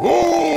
Oh,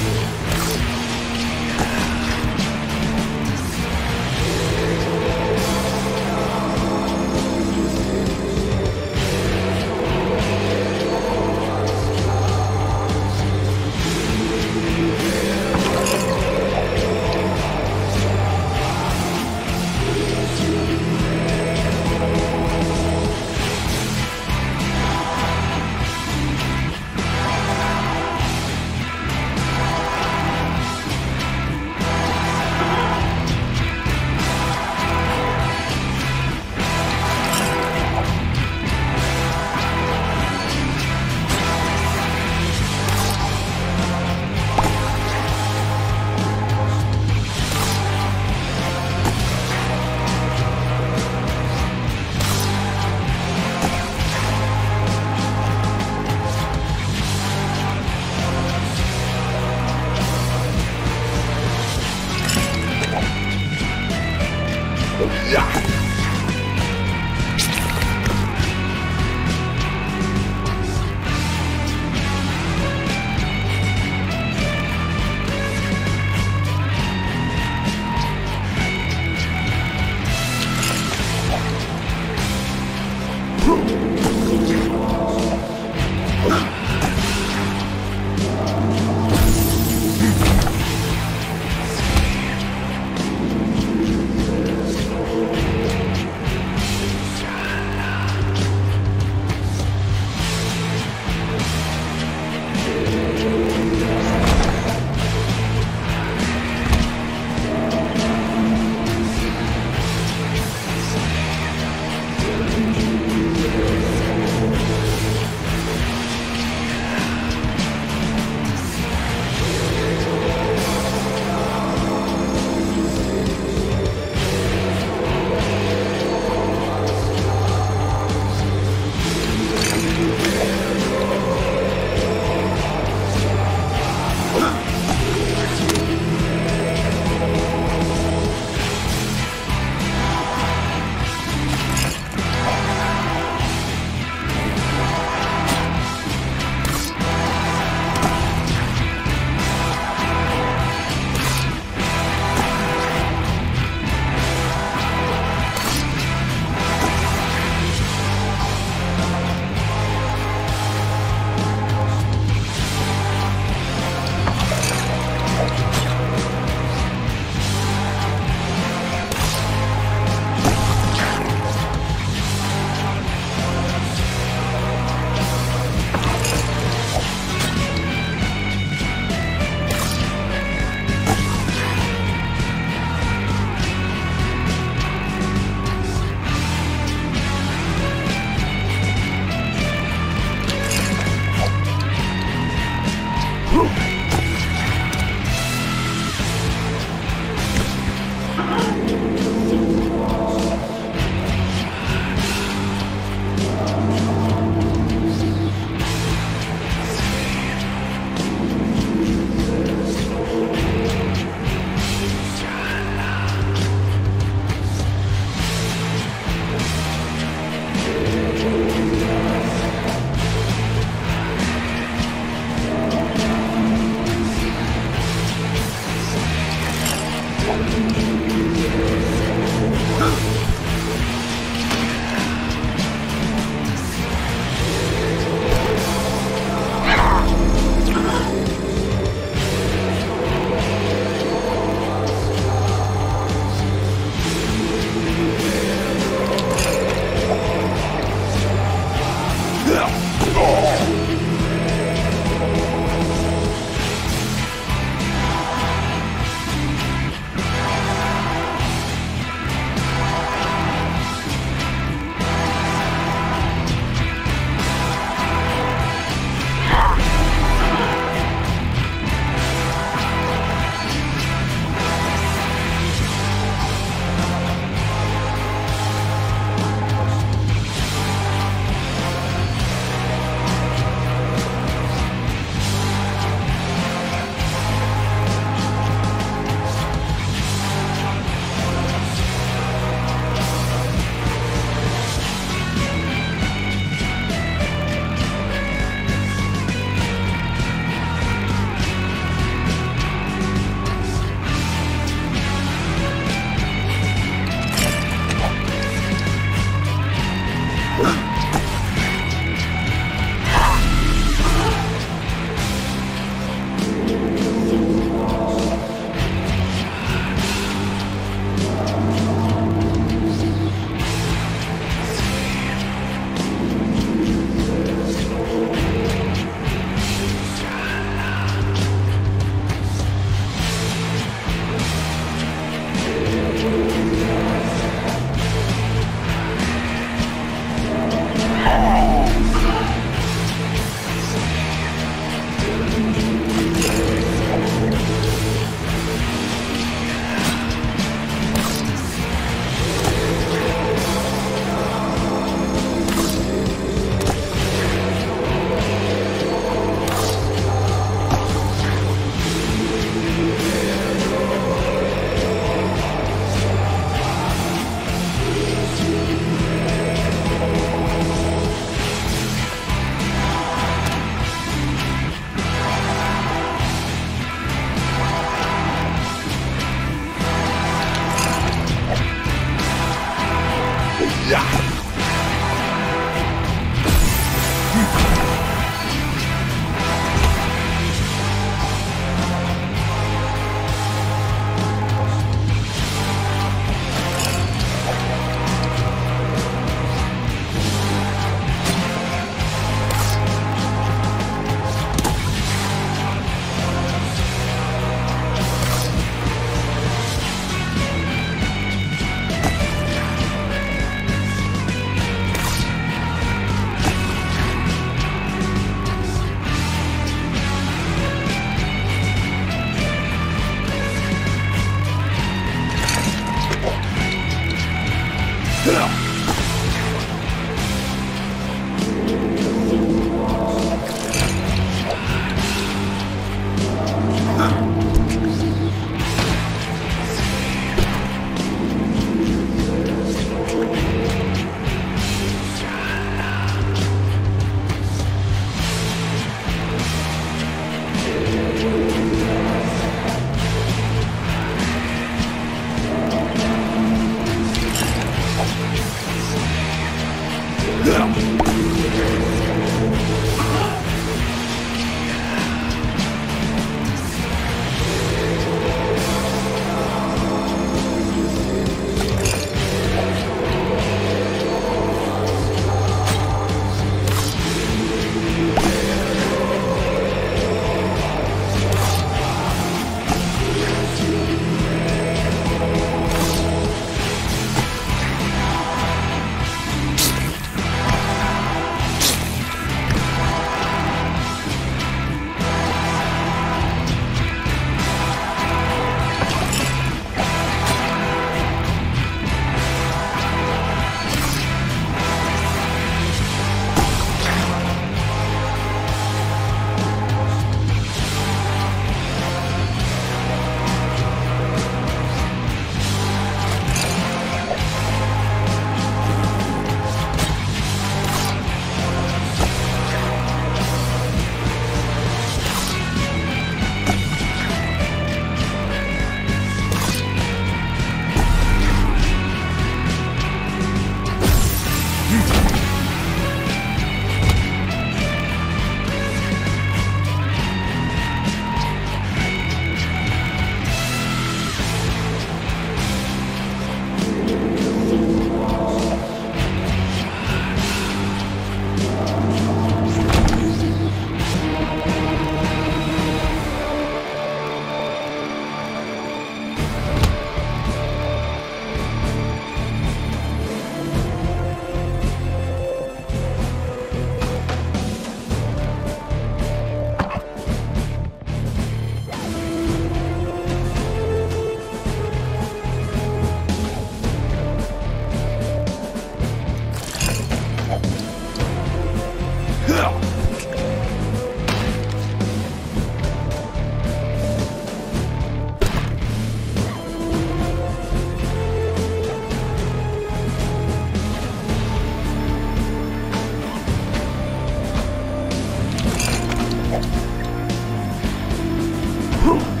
哼